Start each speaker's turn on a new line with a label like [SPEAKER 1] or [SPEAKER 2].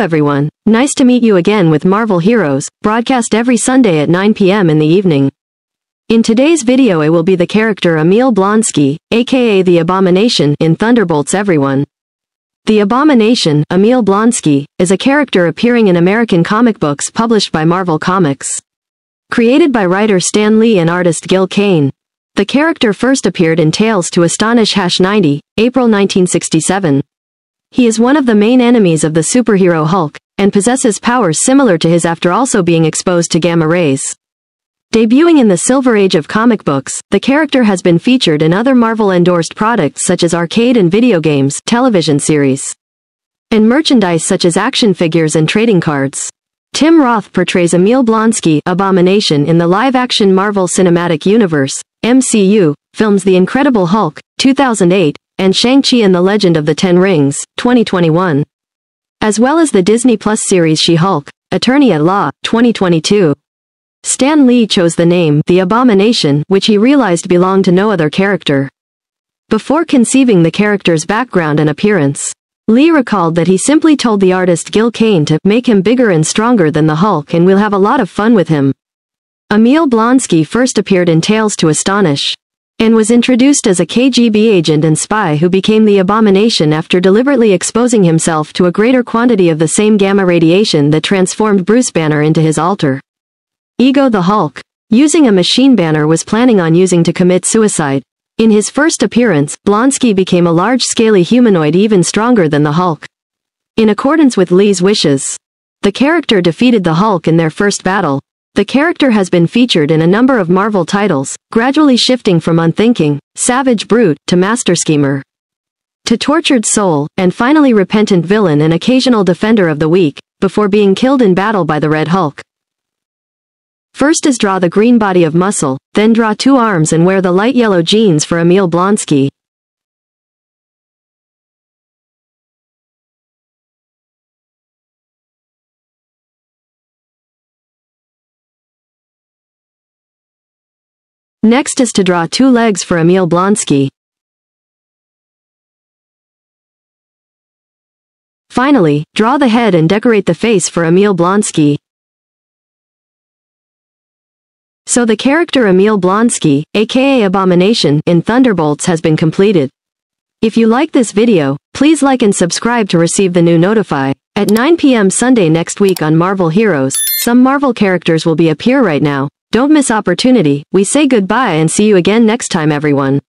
[SPEAKER 1] Everyone, nice to meet you again with Marvel Heroes, broadcast every Sunday at 9 p.m. in the evening. In today's video it will be the character Emil Blonsky, aka the Abomination, in Thunderbolts Everyone. The Abomination, Emil Blonsky, is a character appearing in American comic books published by Marvel Comics. Created by writer Stan Lee and artist Gil Kane. The character first appeared in Tales to Astonish 90, April 1967. He is one of the main enemies of the superhero Hulk, and possesses powers similar to his after also being exposed to gamma rays. Debuting in the Silver Age of comic books, the character has been featured in other Marvel-endorsed products such as arcade and video games, television series, and merchandise such as action figures and trading cards. Tim Roth portrays Emil Blonsky, Abomination in the live-action Marvel Cinematic Universe, MCU, films The Incredible Hulk, 2008, and Shang-Chi and the Legend of the Ten Rings, 2021. As well as the Disney Plus series She-Hulk, Attorney at Law, 2022. Stan Lee chose the name The Abomination, which he realized belonged to no other character. Before conceiving the character's background and appearance, Lee recalled that he simply told the artist Gil Kane to make him bigger and stronger than the Hulk and we'll have a lot of fun with him. Emil Blonsky first appeared in Tales to Astonish, and was introduced as a KGB agent and spy who became the abomination after deliberately exposing himself to a greater quantity of the same gamma radiation that transformed Bruce Banner into his alter. Ego the Hulk, using a machine Banner was planning on using to commit suicide. In his first appearance, Blonsky became a large scaly humanoid even stronger than the Hulk. In accordance with Lee's wishes, the character defeated the Hulk in their first battle, the character has been featured in a number of Marvel titles, gradually shifting from unthinking, savage brute, to master schemer, to tortured soul, and finally repentant villain and occasional defender of the weak, before being killed in battle by the Red Hulk. First is draw the green body of muscle, then draw two arms and wear the light yellow jeans for Emil Blonsky. Next is to draw two legs for Emil Blonsky. Finally, draw the head and decorate the face for Emil Blonsky. So the character Emil Blonsky, aka Abomination, in Thunderbolts has been completed. If you like this video, please like and subscribe to receive the new notify. At 9 p.m. Sunday next week on Marvel Heroes, some Marvel characters will be appear right now. Don't miss opportunity, we say goodbye and see you again next time everyone.